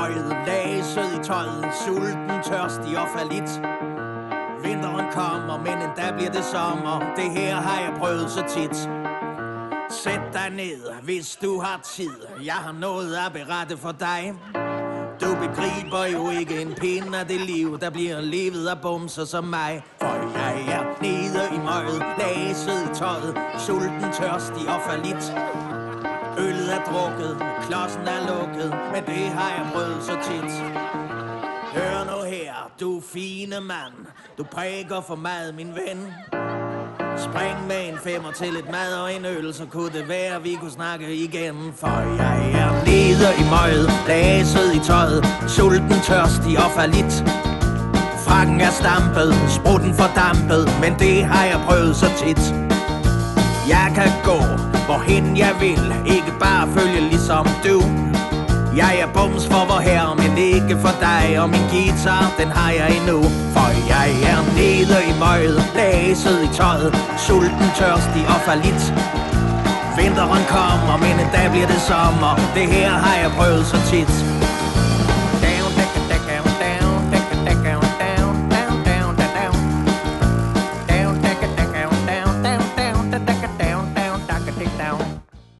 møget, laset i tøjet, sulten, tørstig og falit. Vinteren kommer, men endda bliver det sommer, det her har jeg prøvet så tit. Sæt dig ned, hvis du har tid, jeg har noget at berette for dig. Du begriber jo ikke en pind af det liv, der bliver levet af bumser som mig. For jeg er nede i møget, laset i tøjet, sulten, tørstig og falit. Øllet er drukket, klodsen er lukket, men det har jeg prøvet så tit. Hør nu her, du fine mand, du prikker for meget, min ven. Spring med en femmer til et mad og en øl, så kunne det være, vi kunne snakke igen. For jeg er nede i møget, blæset i tøjet, sulten, tørstig og falit. Frakken er stampet, sprutten fordampet, men det har jeg prøvet så tit. Jeg kan gå, hvorhen jeg vil, ikke bare følge ligesom du. Jeg er bums for vor herre, men ikke for dig. Og min guitar, den har jeg endnu. For jeg er nede i møget, blæset i tøjet. Sulten, tørstig og falit. Vinteren kommer, men en dag bliver det sommer. Det her har jeg prøvet så tit.